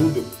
tudo.